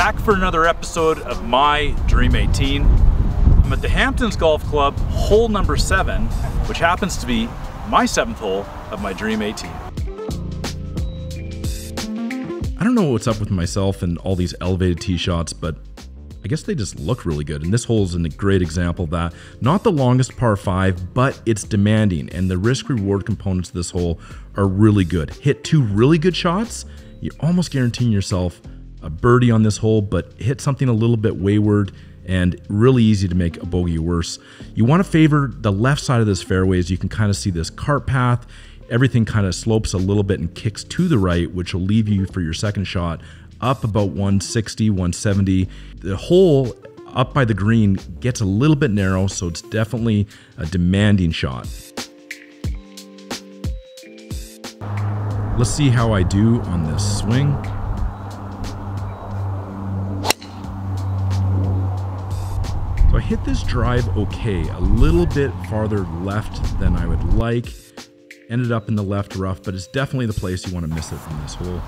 back for another episode of my Dream 18. I'm at the Hamptons Golf Club, hole number seven, which happens to be my seventh hole of my Dream 18. I don't know what's up with myself and all these elevated tee shots, but I guess they just look really good. And this hole is a great example of that. Not the longest par five, but it's demanding. And the risk reward components of this hole are really good. Hit two really good shots, you're almost guaranteeing yourself a birdie on this hole, but hit something a little bit wayward and really easy to make a bogey worse. You want to favor the left side of this fairway as you can kind of see this cart path. Everything kind of slopes a little bit and kicks to the right, which will leave you for your second shot up about 160, 170. The hole up by the green gets a little bit narrow, so it's definitely a demanding shot. Let's see how I do on this swing. Hit this drive okay, a little bit farther left than I would like. Ended up in the left rough, but it's definitely the place you want to miss it from this hole.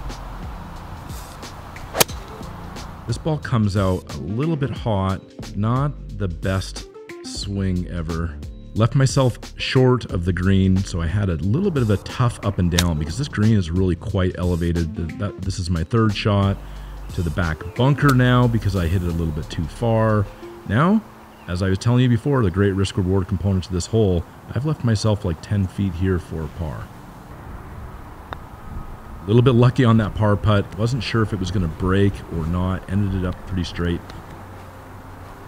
This ball comes out a little bit hot, not the best swing ever. Left myself short of the green, so I had a little bit of a tough up and down because this green is really quite elevated. This is my third shot to the back bunker now because I hit it a little bit too far. Now, as I was telling you before, the great risk reward component to this hole, I've left myself like 10 feet here for a par. A little bit lucky on that par putt. Wasn't sure if it was going to break or not. Ended it up pretty straight.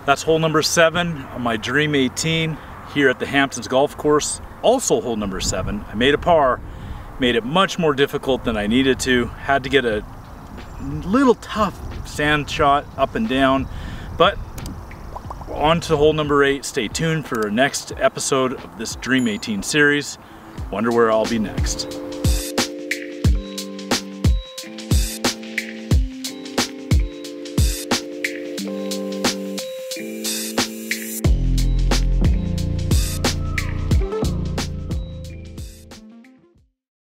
That's hole number seven on my Dream 18 here at the Hamptons Golf Course. Also hole number seven. I made a par. Made it much more difficult than I needed to. Had to get a little tough sand shot up and down. But on to hole number eight. Stay tuned for our next episode of this Dream 18 series. Wonder where I'll be next.